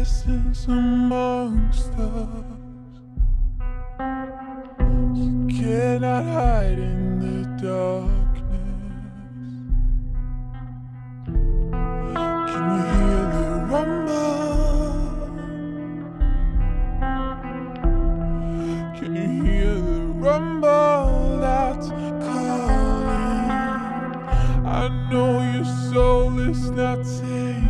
presence amongst us. You cannot hide in the darkness. Can you hear the rumble? Can you hear the rumble that's calling? I know your soul is not tainted,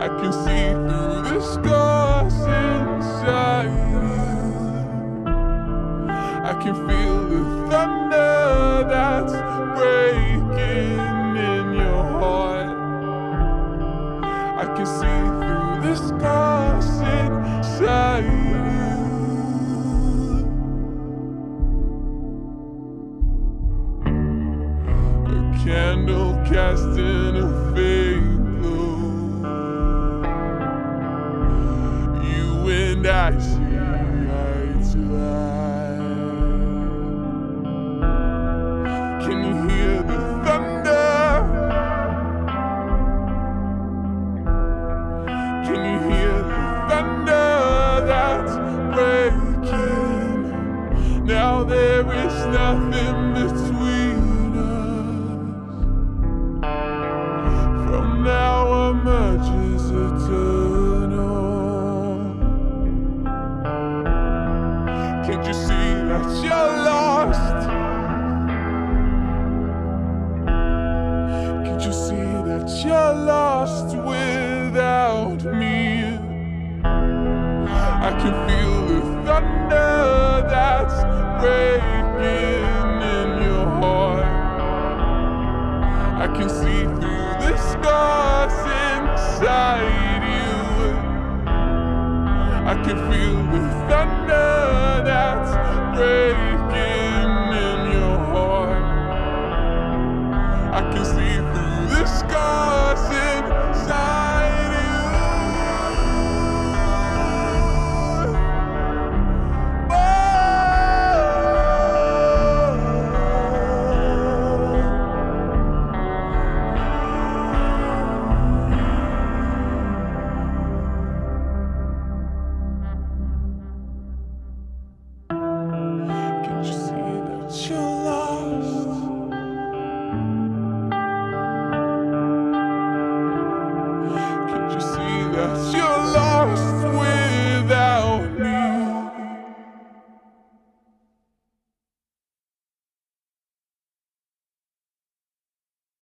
I can see through the scars inside you. I can feel the thunder that's breaking in your heart. I can see through the scars inside you. A candle cast in a faint nothing between us. From now our merge eternal. Can't you see that you're lost? Can't you see that you're lost without me? I can feel the thunder that's breaking in your heart. I can see through the scars inside you. I can feel the thunder that's breaking in your heart. I can Can't